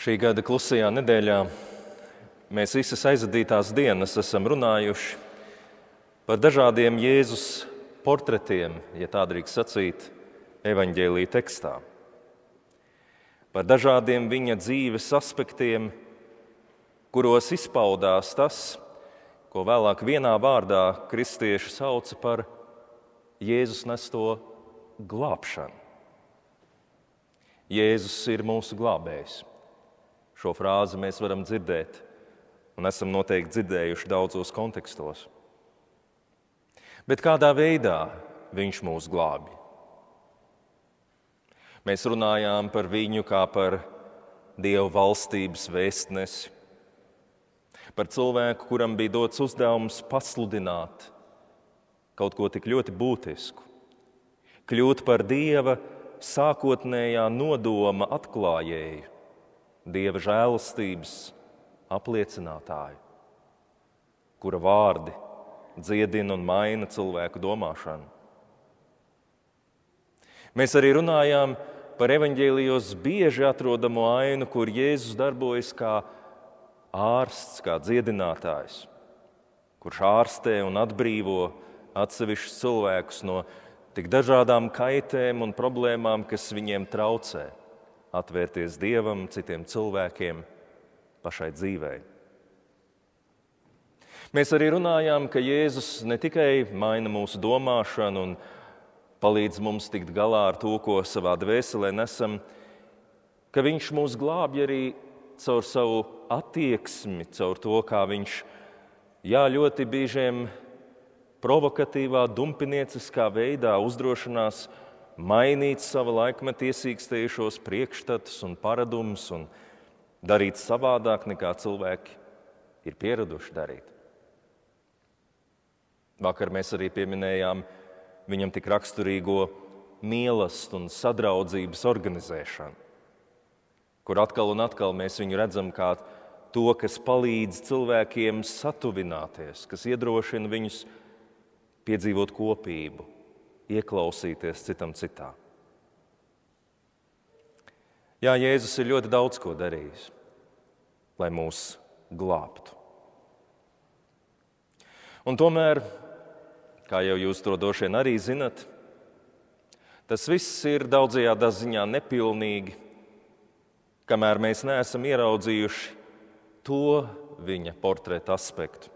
Šī gada klusajā nedēļā mēs visas aizvadītās dienas esam runājuši par dažādiem Jēzus portretiem, ja tā drīkst sacīt, evaņģēlīja tekstā. Par dažādiem viņa dzīves aspektiem, kuros izpaudās tas, ko vēlāk vienā vārdā kristieši sauca par Jēzus nesto glābšanu. Jēzus ir mūsu glābējs. Šo frāzi mēs varam dzirdēt, un esam noteikti dzirdējuši daudzos kontekstos. Bet kādā veidā viņš mūs glābi? Mēs runājām par viņu kā par Dieva valstības vēstnesi, par cilvēku, kuram bija dots uzdevums pasludināt kaut ko tik ļoti būtisku, kļūt par Dieva sākotnējā nodoma atklājēju, Dieva žēlastības apliecinātāju, kura vārdi dziedina un maina cilvēku domāšanu. Mēs arī runājām par evaņģēlijos bieži atrodamo ainu, kur Jēzus darbojas kā ārsts, kā dziedinātājs, kurš ārstē un atbrīvo atsevišķus cilvēkus no tik dažādām kaitēm un problēmām, kas viņiem traucē atvērties dievam, citiem cilvēkiem, pašai dzīvei. Mēs arī runājām, ka Jēzus ne tikai maina mūsu domāšanu un palīdz mums tikt galā ar to, ko savā dvēselē nesam, ka Viņš mūs glābj arī caur savu attieksmi, caur to, kā Viņš jā, ļoti biežiem provokatīvā, dumpinieciskā veidā uzdrošinās mainīt sava laikmeta iesīkstējušos priekšstatus un paradumus un darīt savādāk nekā cilvēki ir pieraduši darīt. Vakar mēs arī pieminējām viņam tik raksturīgo mīlestības un sadraudzības organizēšanu, kur atkal un atkal mēs viņu redzam kā to, kas palīdz cilvēkiem satuvināties, kas iedrošina viņus piedzīvot kopību, ieklausīties citam citā. Jā, Jēzus ir ļoti daudz ko darījis, lai mūs glābtu. Un tomēr, kā jau jūs to droši vien arī zinat, tas viss ir daudzajā ziņā nepilnīgi, kamēr mēs neesam ieraudzījuši to viņa portreta aspektu,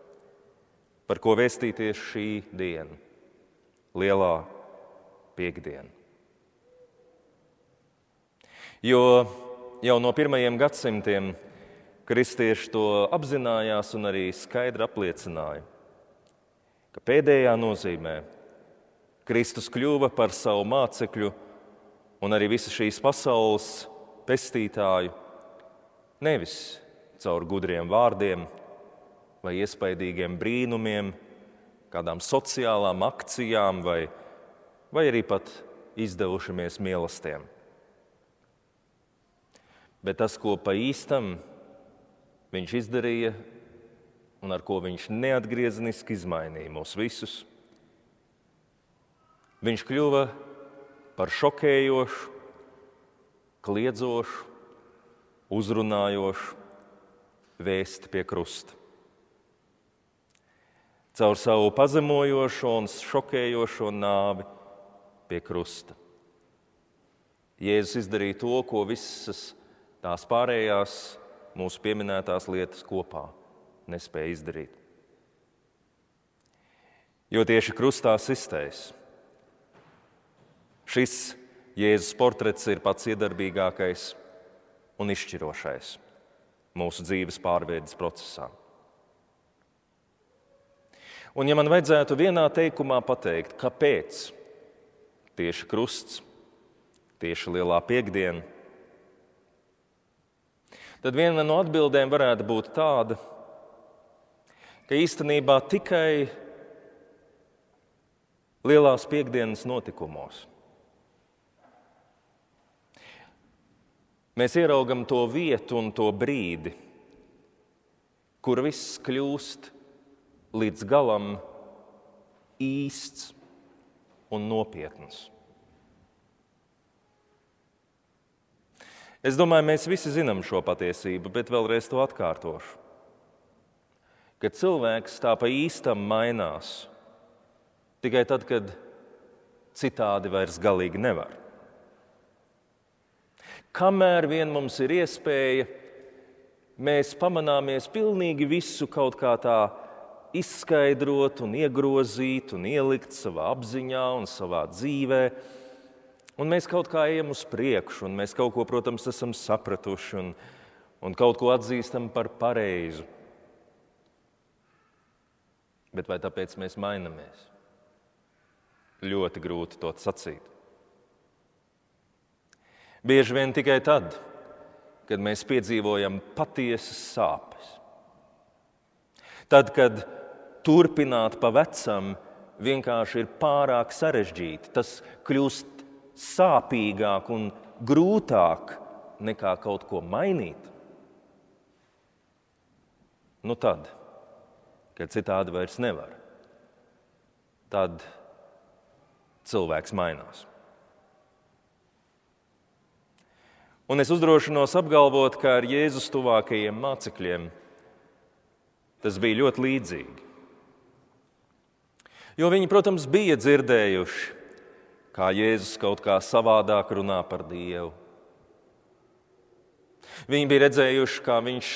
par ko vēstīties šī diena, lielā piekdiena. Jo jau no pirmajiem gadsimtiem kristieši to apzinājās un arī skaidri apliecināja, ka pēdējā nozīmē Kristus kļuva par savu mācekļu un arī visas šīs pasaules pestītāju nevis caur gudriem vārdiem vai iespaidīgiem brīnumiem, kādām sociālām akcijām vai vai arī pat izdevušamies mīlestiem. Bet tas, ko pa īstam viņš izdarīja un ar ko viņš neatgriezeniski izmainīja mūs visus, viņš kļuva par šokējošu, kliedzošu, uzrunājošu vēsti pie krusta. Caur savu pazemojošo un šokējošo nāvi pie krusta. Jēzus izdarīja to, ko visas tās pārējās mūsu pieminētās lietas kopā nespēja izdarīt. Jo tieši krustā sistēs šis Jēzus portrets ir pats iedarbīgākais un izšķirošais mūsu dzīves pārveides procesā. Un, ja man vajadzētu vienā teikumā pateikt, kāpēc tieši krusts, tieši lielā piekdiena. Tad viena no atbildēm varētu būt tāda, ka īstenībā tikai lielās piekdienas notikumos mēs ieraugam to vietu un to brīdi, kur viss kļūst līdz galam īsts un nopietns. Es domāju, mēs visi zinām šo patiesību, bet vēlreiz to atkārtošu. Kad cilvēks tā pa īstam mainās, tikai tad, kad citādi vairs galīgi nevar. Kamēr vien mums ir iespēja, mēs pamanāmies pilnīgi visu kaut kā tā izskaidrot, un iegrozīt un ielikt savā apziņā un savā dzīvēm Un mēs kaut kā ejam uz priekšu, un mēs kaut ko, protams, esam sapratuši un, un kaut ko atzīstam par pareizu. Bet vai tāpēc mēs mainamies? Ļoti grūti to sacīt. Bieži vien tikai tad, kad mēs piedzīvojam patiesas sāpes. Tad, kad turpināt pa vecam vienkārši ir pārāk sarežģīti, tas kļūst sāpīgāk un grūtāk nekā kaut ko mainīt, nu tad, kad citādi vairs nevar, tad cilvēks mainās. Un es uzdrošinos apgalvot, ka ar Jēzus tuvākajiem mācekļiem tas bija ļoti līdzīgi. Jo viņi, protams, bija dzirdējuši kā Jēzus kaut kā savādāk runā par Dievu. Viņi bija redzējuši, kā viņš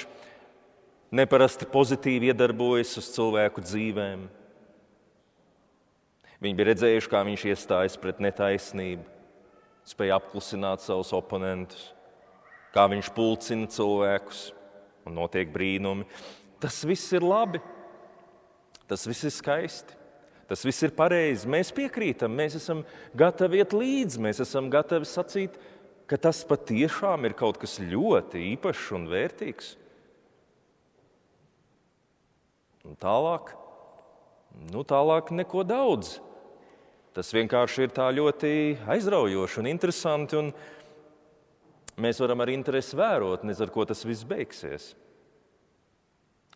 neparasti pozitīvi iedarbojas uz cilvēku dzīvēm. Viņi bija redzējuši, kā viņš iestājas pret netaisnību, spēja apklusināt savus oponentus, kā viņš pulcina cilvēkus un notiek brīnumi. Tas viss ir labi, tas viss ir skaisti. Tas viss ir pareizi. Mēs piekrītam, mēs esam gatavi iet līdzi, mēs esam gatavi sacīt, ka tas patiešām ir kaut kas ļoti īpašs un vērtīgs. Un tālāk, nu, tālāk neko daudz. Tas vienkārši ir tā ļoti aizraujoši un interesanti. Un mēs varam ar interesi vērot, nezinu, ar ko tas viss beigsies.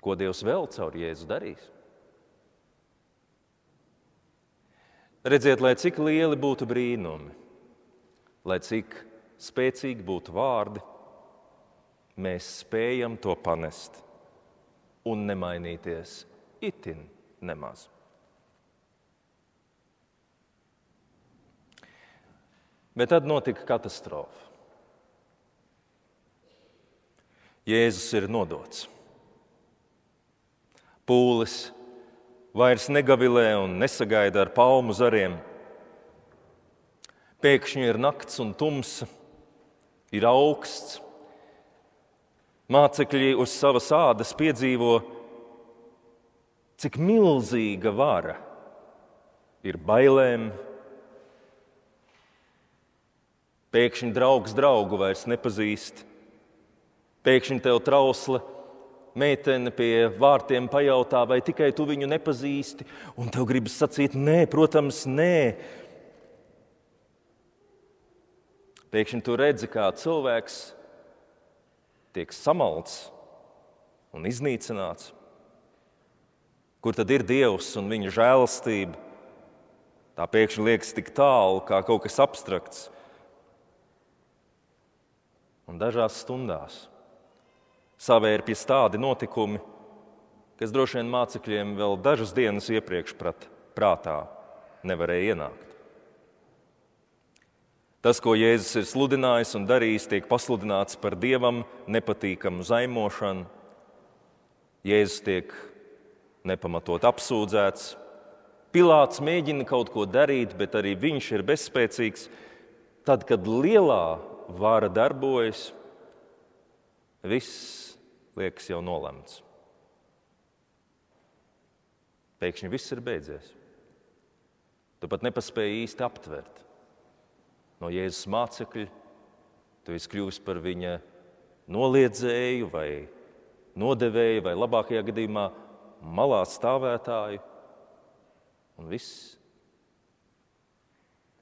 Ko Dievs vēl caur Jēzu darīs? Redziet, lai cik lieli būtu brīnumi, lai cik spēcīgi būtu vārdi, mēs spējam to panest un nemainīties itin nemaz. Bet tad notika katastrofa. Jēzus ir nodots. Pūlis vairs negavilē un nesagaida ar palmu zariem. Pēkšņi ir nakts un tumsa, ir augsts. Mācekļi uz savas ādas piedzīvo, cik milzīga vara ir bailēm. Pēkšņi draugs draugu vairs nepazīst, pēkšņi tev trausla meitene pie vārtiem pajautā, vai tikai tu viņu nepazīsti, un tev gribas sacīt, nē, protams, nē. Pēkšņi tu redzi, kā cilvēks tiek samalts un iznīcināts. Kur tad ir Dievs un viņa žēlastība? Tā pēkšņi liekas tik tālu, kā kaut kas abstrakts. Un dažās stundās savērpjas tādi notikumi, kas droši vien mācekļiem vēl dažas dienas iepriekš prātā nevarēja ienākt. Tas, ko Jēzus ir sludinājis un darījis, tiek pasludināts par dievam nepatīkamu zaimošanu. Jēzus tiek nepamatot apsūdzēts. Pilārs mēģina kaut ko darīt, bet arī viņš ir bezspēcīgs. Tad, kad lielā vara darbojas, viss liekas jau nolemts. Pēkšņi viss ir beidzies. Tu pat nepaspēji īsti aptvert. No Jēzus mācekļa tu esi kļuvis par viņa noliedzēju vai nodevēju, vai labākajā gadījumā malā stāvētāju. Un viss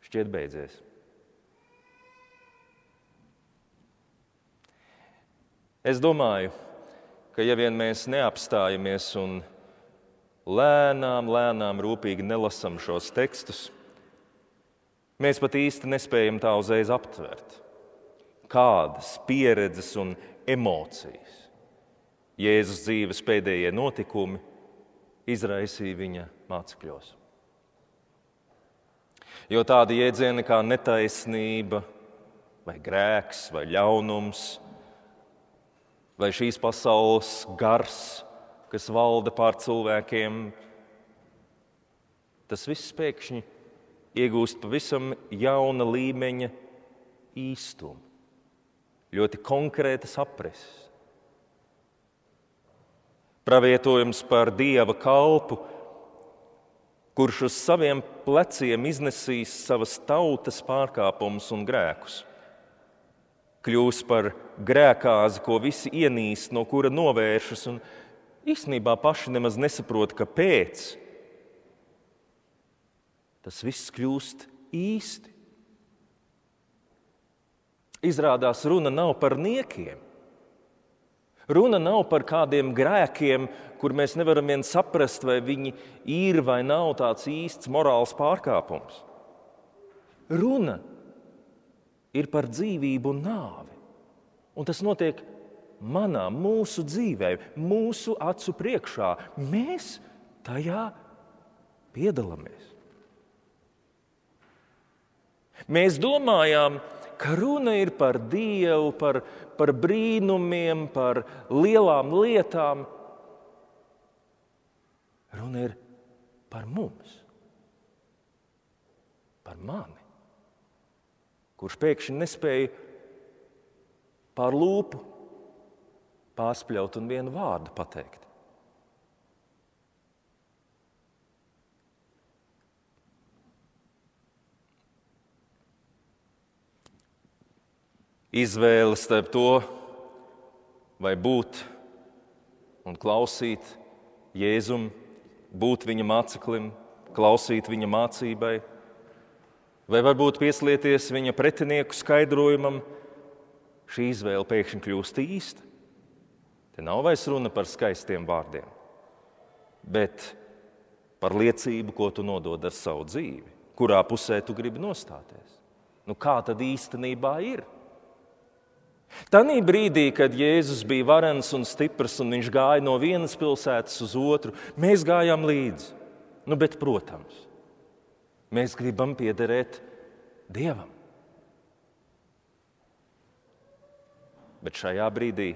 šķiet beidzies. Es domāju, ka ja vien mēs neapstājamies un lēnām, lēnām, rūpīgi nelasām šos tekstus, mēs pat īsti nespējam tā uzreiz aptvert. kādas pieredzes un emocijas Jēzus dzīves pēdējie notikumi izraisīja viņa mācekļos. Jo tādi jēdzieni kā netaisnība, vai grēks, vai ļaunums, vai šīs pasaules gars, kas valda pār cilvēkiem, tas viss pēkšņi iegūst pavisam jauna līmeņa īstumu, ļoti konkrētas apreses. Pravietojums par dieva kalpu, kurš uz saviem pleciem iznesīs savas tautas pārkāpumus un grēkus. Kļūs par grēkāzi, ko visi ienīst, no kura novēršas, un īstenībā paši nemaz nesaprot, kāpēc. Tas viss kļūst īsti. Izrādās, runa nav par niekiem. Runa nav par kādiem grēkiem, kur mēs nevaram vien saprast, vai viņi ir vai nav tāds īsts morāls pārkāpums. Runa ir par dzīvību un nāvi. Un tas notiek manā, mūsu dzīvē, mūsu acu priekšā. Mēs tajā piedalāmies. Mēs domājam, ka runa ir par Dievu, par, par brīnumiem, par lielām lietām. Runa ir par mums, par mani, kurš pēkšņi nespēja pār lūpu pārspļaut un vienu vārdu pateikt. izvēle starp to, vai būt un klausīt Jēzum, būt viņa māceklim, klausīt viņa mācībai, vai varbūt pieslieties viņa pretinieku skaidrojumam, šī izvēle pēkšņi kļūst īsta. Te nav vairs runa par skaistiem vārdiem, bet par liecību, ko tu nodod ar savu dzīvi, kurā pusē tu gribi nostāties. Nu, kā tad īstenībā ir? Tanī brīdī, kad Jēzus bija varens un stiprs un viņš gāja no vienas pilsētas uz otru, mēs gājām līdzi. Nu, bet, protams, mēs gribam piederēt Dievam. Bet šajā brīdī,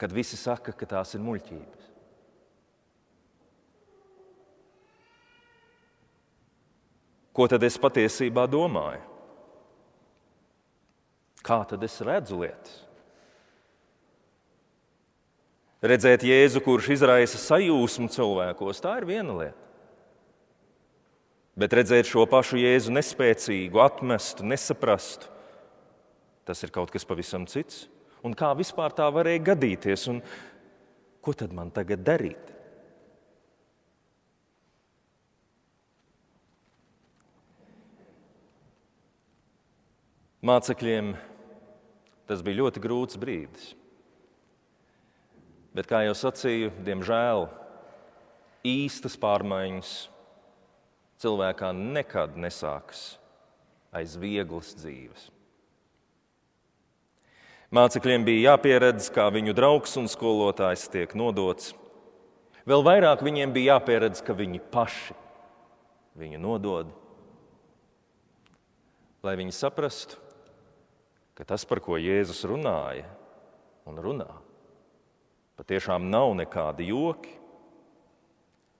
kad visi saka, ka tās ir muļķības, ko tad es patiesībā domāju? Kā tad es redzu lietas? Redzēt Jēzu, kurš izraisa sajūsmu cilvēkos, tā ir viena lieta. Bet redzēt šo pašu Jēzu nespēcīgu, atmestu, nesaprastu, tas ir kaut kas pavisam cits. Un kā vispār tā varēja gadīties? Un ko tad man tagad darīt? Mācekļiem Tas bija ļoti grūts brīdis. Bet, kā jau sacīju, diemžēl īstas pārmaiņas cilvēkā nekad nesākas aiz vieglas dzīves. Mācekļiem bija jāpieredz, kā viņu draugs un skolotājs tiek nodots. Vēl vairāk viņiem bija jāpieredz, ka viņi paši viņu nodod, lai viņi saprastu, ka tas, par ko Jēzus runāja un runā, patiešām nav nekādi joki.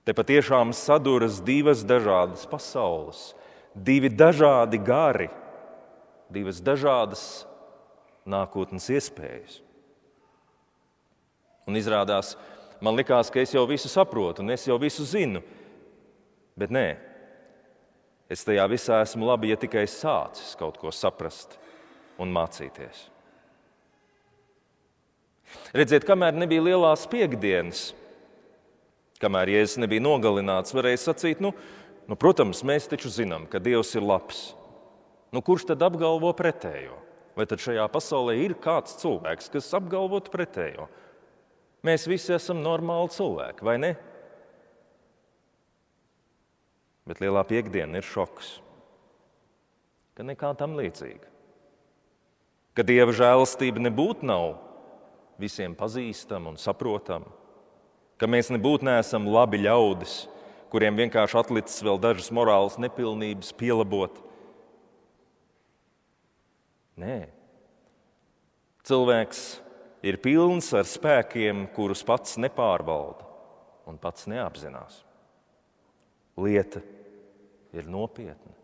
Te patiešām saduras divas dažādas pasaules, divi dažādi gari, divas dažādas nākotnes iespējas. Un izrādās, man likās, ka es jau visu saprotu un es jau visu zinu, bet nē, es tajā visā esmu labi, ja tikai sācis kaut ko saprast un mācīties. Redziet, kamēr nebija lielās piekdienas, kamēr Jēzus nebija nogalināts, varēja sacīt, nu, nu, protams, mēs taču zinām, ka Dievs ir labs. Nu, kurš tad apgalvo pretējo? Vai tad šajā pasaulē ir kāds cilvēks, kas apgalvotu pretējo? Mēs visi esam normāli cilvēki, vai ne? Bet lielā piekdiena ir šoks. ka nekā tam līdzīga. Ka dieva žēlastība nebūtu nav visiem pazīstama un saprotama, ka mēs nebūtu neesam labi ļaudis, kuriem vienkārši atlicis vēl dažas morāles nepilnības pielabot. Nē, cilvēks ir pilns ar spēkiem, kurus pats nepārvalda un pats neapzinās. Lieta ir nopietna.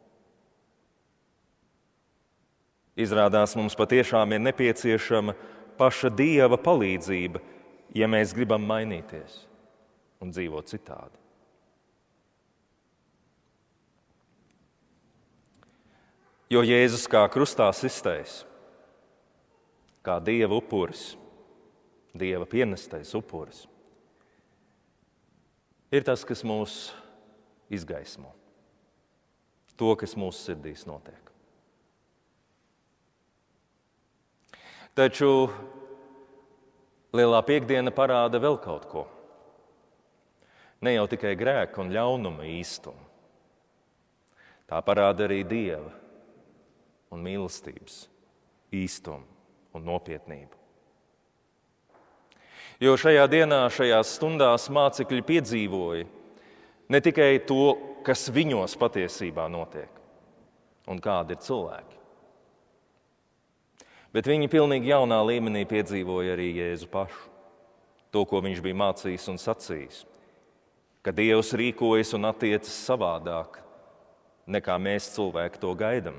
Izrādās, mums patiešām ir nepieciešama paša dieva palīdzība, ja mēs gribam mainīties un dzīvot citādi. Jo Jēzus kā krustā iztais, kā dieva upuris, dieva pienestais upuris, ir tas, kas mūs izgaismo. To, kas mūsu sirdīs notiek. Taču Lielā piekdiena parāda vēl kaut ko. Ne jau tikai grēku un ļaunuma īstumu. Tā parāda arī dieva un mīlestības īstumu un nopietnību. Jo šajā dienā, šajās stundās mācekļi piedzīvoja ne tikai to, kas viņos patiesībā notiek un kādi ir cilvēki, Bet viņi pilnīgi jaunā līmenī piedzīvoja arī Jēzu pašu. To, ko viņš bija mācījis un sacījis. Ka Dievs rīkojas un attiecas savādāk, nekā mēs cilvēki to gaidām.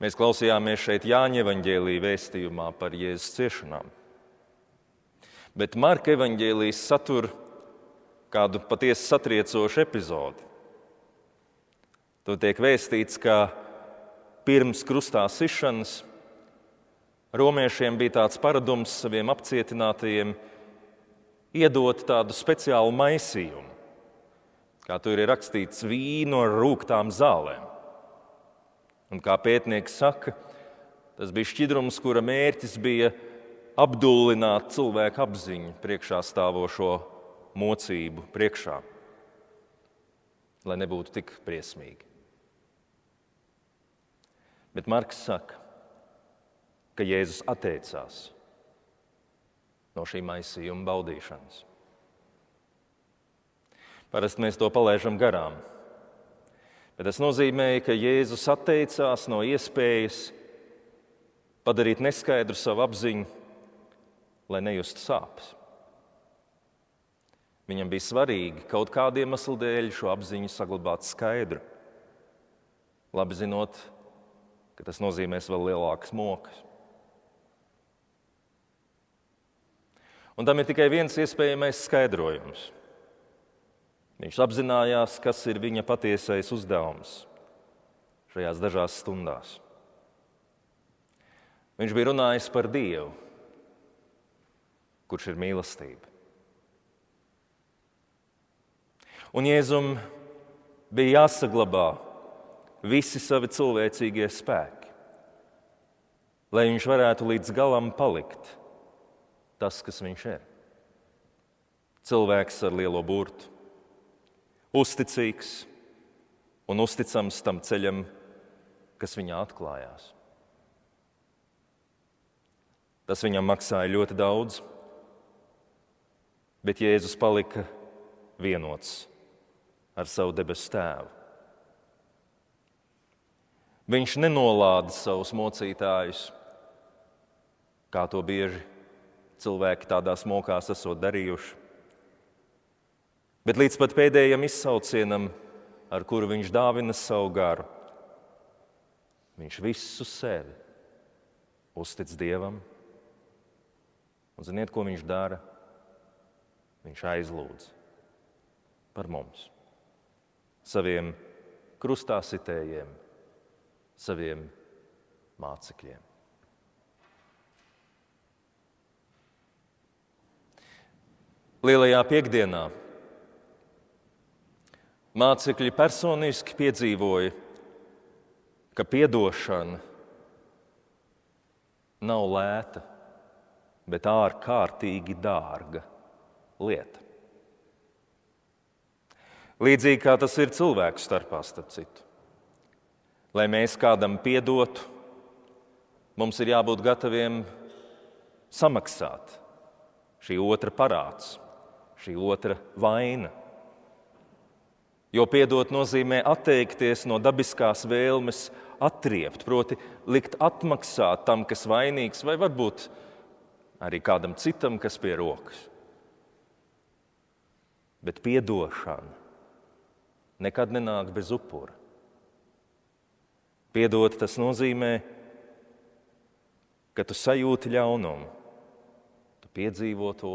Mēs klausījāmies šeit Jāņa evanģēlī vēstījumā par Jēzus ciešanām. Bet Marka evanģēlijas satur kādu patiesi satriecošu epizodi. Tur tiek vēstīts, ka pirms krustā sišanas romiešiem bija tāds paradums saviem apcietinātajiem iedot tādu speciālu maisījumu, kā tur ir rakstīts, vīnu ar rūktām zālēm. Un kā pētnieks saka, tas bija šķidrums, kura mērķis bija apdullināt cilvēku apziņu priekšā stāvošo mocību priekšā, lai nebūtu tik briesmīgi. Bet Marks saka, ka Jēzus atteicās no šī maisījuma baudīšanas. Parasti mēs to palaidām garām. Bet tas nozīmē, ka Jēzus atteicās no iespējas padarīt neskaidru savu apziņu, lai nejustu sāpes. Viņam bija svarīgi kaut kādu iemeslu dēļ šo apziņu saglabāt skaidru, labi zinot, ka tas nozīmēs vēl lielākas mokas. Un tam ir tikai viens iespējamais skaidrojums. Viņš apzinājās, kas ir viņa patiesais uzdevums šajās dažās stundās. Viņš bija runājis par Dievu, kurš ir mīlestība. Un Jēzum bija jāsaglabā visi savi cilvēcīgie spēki, lai viņš varētu līdz galam palikt tas, kas viņš ir. Cilvēks ar lielo burtu, uzticīgs un uzticams tam ceļam, kas viņā atklājās. Tas viņam maksāja ļoti daudz, bet Jēzus palika vienots ar savu debesu tēvu. Viņš nenolāda savus mocītājus, kā to bieži cilvēki tādās mokās esot darījuši. Bet līdz pat pēdējiem izsaucienam, ar kuru viņš dāvina savu garu, viņš visu sevi uztic Dievam. Un ziniet, ko viņš dara? Viņš aizlūdz par mums, saviem krustāsitējiem, saviem mācekļiem. Lielajā piekdienā mācekļi personiski piedzīvoja, ka atdošana nav lēta, bet ārkārtīgi dārga lieta. Līdzīgi kā tas ir cilvēku starpā, starp citu. Lai mēs kādam piedotu, mums ir jābūt gataviem samaksāt šī otra parāds, šī otra vaina. Jo piedot nozīmē atteikties no dabiskās vēlmes atriept, proti, likt atmaksāt tam, kas vainīgs, vai varbūt arī kādam citam, kas pie rokas. Bet piedošana nekad nenāk bez upura. Piedot tas nozīmē, ka tu sajūti ļaunumu, tu piedzīvo to,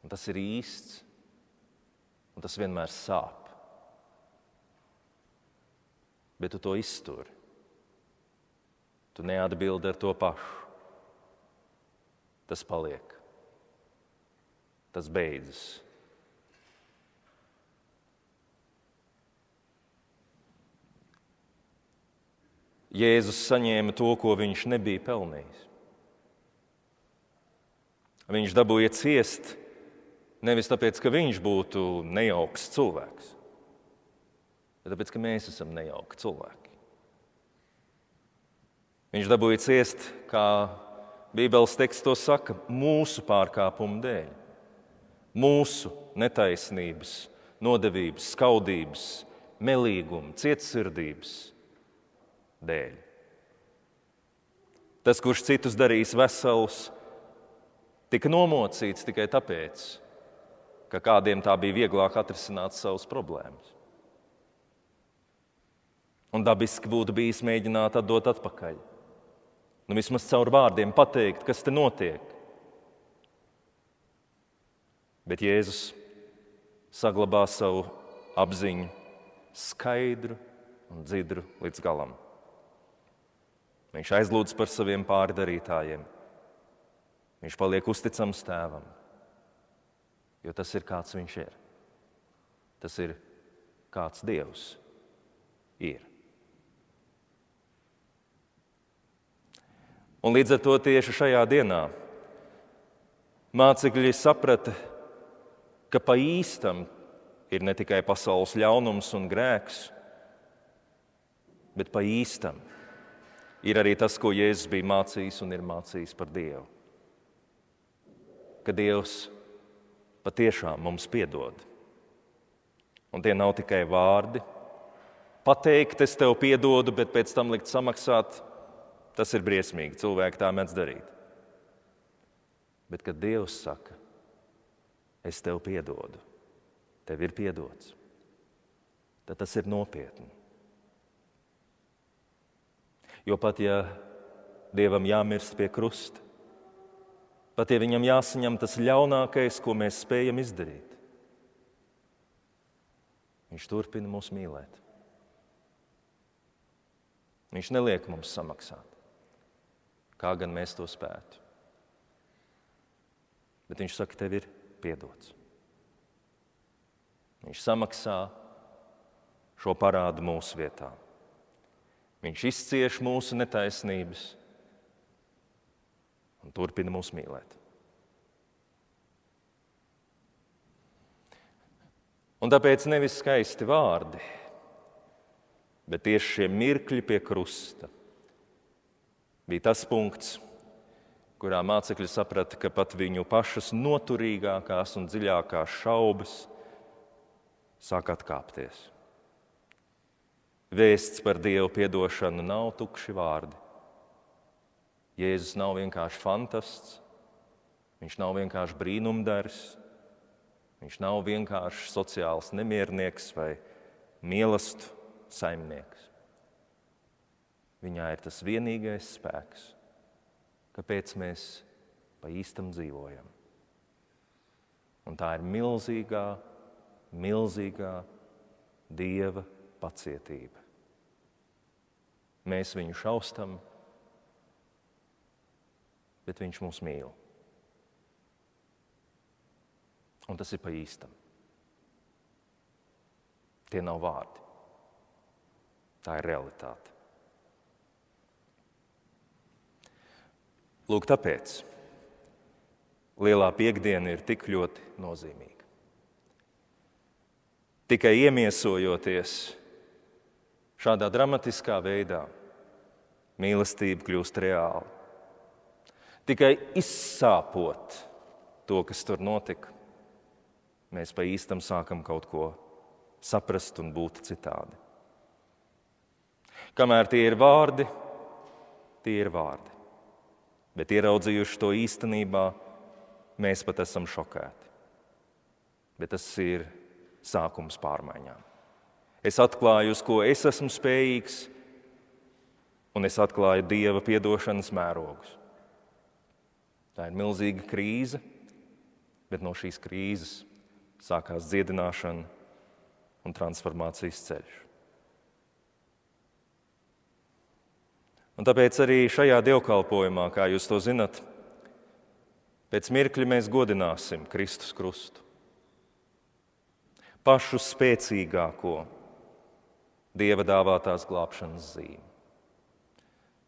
un tas ir īsts un tas vienmēr sāp. Bet tu to izturi. Tu neatbildi ar to pašu. Tas paliek. Tas beidzas. Jēzus saņēma to, ko viņš nebija pelnījis. Viņš dabūja ciest Nevis tāpēc, ka viņš būtu nejauks cilvēks, bet tāpēc, ka mēs esam nejauki cilvēki. Viņš dabūja ciest, kā Bībeles teksts to saka, mūsu pārkāpumu dēļ, mūsu netaisnības, nodevības, skaudības, melīguma, cietsirdības dēļ. Tas, kurš citus darīs veselus, tika nomocīts tikai tāpēc, ka kādiem tā bija vieglāk atrisināt savas problēmas. Un dabiski būtu bijis mēģināt atdot atpakaļ. Nu, vismaz caur vārdiem pateikt, kas te notiek. Bet Jēzus saglabā savu apziņu skaidru un dzidru līdz galam. Viņš aizlūdz par saviem pārdarītājiem. Viņš paliek uzticams tēvam jo tas ir kāds viņš ir. Tas ir kāds Dievs ir. Un līdz ar to tieši šajā dienā mācekļi saprata, ka pa īstam ir ne tikai pasaules ļaunums un grēks, bet pa īstam ir arī tas, ko Jēzus bija mācījis un ir mācījis par Dievu. Ka Dievs patiešām mums piedod. Un tie nav tikai vārdi. Pateikt, es tev piedodu, bet pēc tam likt samaksāt, tas ir briesmīgi. Cilvēki tā mēdz darīt. Bet, kad Dievs saka, es tev piedodu, tev ir piedots, tad tas ir nopietni. Jo pat ja Dievam jāmirst pie krusta, Pat ja viņam jāsaņem tas ļaunākais, ko mēs spējam izdarīt, viņš turpina mūs mīlēt. Viņš neliek mums samaksāt, kā gan mēs to spētu. Bet viņš saka, tev ir piedots. Viņš samaksā šo parādu mūsu vietā. Viņš izcieš mūsu netaisnības un turpina mūs mīlēt. Un tāpēc nevis skaisti vārdi, bet tieši šie mirkļi pie krusta bija tas punkts, kurā mācekļi saprata, ka pat viņu pašas noturīgākās un dziļākās šaubas sāk atkāpties. Vēsts par dievu piedošanu nav tukši vārdi. Jēzus nav vienkārši fantasts, viņš nav vienkārši brīnumdars, viņš nav vienkārši sociāls nemiernieks vai mīlestību saimnieks. Viņā ir tas vienīgais spēks, kāpēc mēs pa īstam dzīvojam. Un tā ir milzīgā, milzīgā dieva pacietība. Mēs viņu šaustam, bet viņš mūs mīl. Un tas ir pa īstam. Tie nav vārdi. Tā ir realitāte. Lūk, tāpēc lielā piekdiena ir tik ļoti nozīmīga. tikai iemiesojoties šādā dramatiskā veidā, mīlestība kļūst reāla. Tikai izsāpot to, kas tur notika, mēs pa īstam sākam kaut ko saprast un būt citādi. Kamēr tie ir vārdi, tie ir vārdi. Bet ieraudzījuši to īstenībā, mēs pat esam šokēti. Bet tas ir sākums pārmaiņām. Es atklāju, uz ko es esmu spējīgs, un es atklāju Dieva piedošanas mērogus. Tā ir milzīga krīze, bet no šīs krīzes sākās dziedināšana un transformācijas ceļš. Un tāpēc arī šajā dievkalpojumā, kā jūs to zinat, pēc mirkļa mēs godināsim Kristus krustu. Pašu spēcīgāko Dieva dāvātās glābšanas zīmi.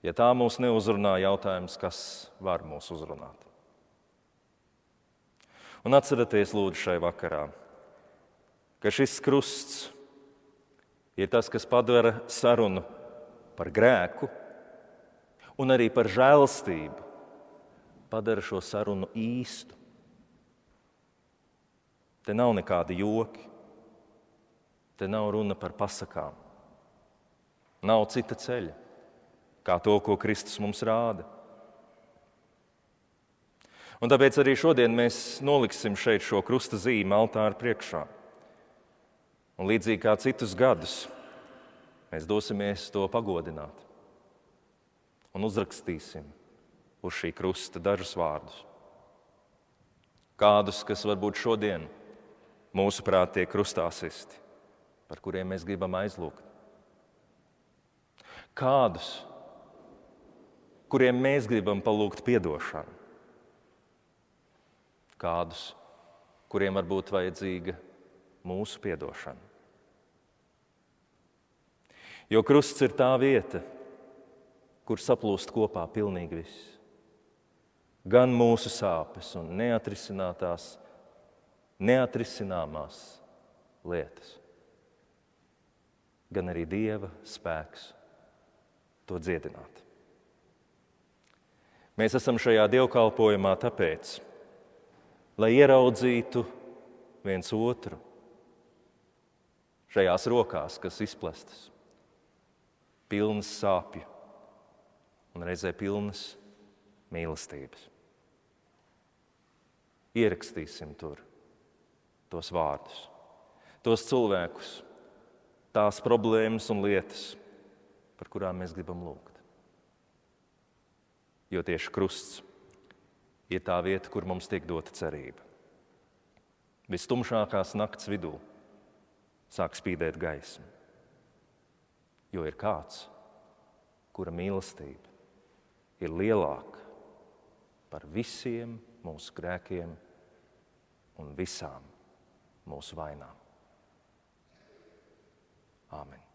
Ja tā mūs neuzrunā, jautājums, kas var mūs uzrunāt? Un atcerieties, lūdzu, šai vakarā, ka šis krusts ir tas, kas padara sarunu par grēku un arī par žēlstību, padara šo sarunu īstu. Te nav nekādi joki, te nav runa par pasakām. Nav cita ceļa, kā to, ko Kristus mums rāda. Un tāpēc arī šodien mēs noliksim šeit šo krusta zīmi altāra priekšā. Un līdzīgi kā citus gadus, mēs dosimies to pagodināt un uzrakstīsim uz šī krusta dažus vārdus. Kādus, kas varbūt šodien mūsuprāt tiek krustā sisti, par kuriem mēs gribam aizlūgt. Kādus, kuriem mēs gribam palūgt atdošanu kādus, kuriem var būt vajadzīga mūsu piedošana. Jo krusts ir tā vieta, kur saplūst kopā pilnīgi viss. Gan mūsu sāpes un neatrisinātās, neatrisināmās lietas, gan arī Dieva spēks to dziedināt. Mēs esam šajā dievkalpojumā tāpēc, lai ieraudzītu viens otru šajās rokās, kas izplestas, pilnas sāpju un reizē pilnas mīlestības. Ierakstīsim tur tos vārdus, tos cilvēkus, tās problēmas un lietas, par kurām mēs gribam lūgt. Jo tieši krusts ir tā vieta, kur mums tiek dota cerība. Vistumšākās nakts vidū sāk spīdēt gaisma, jo ir kāds, kura mīlestība ir lielāka par visiem mūsu grēkiem un visām mūsu vainām. Āmen!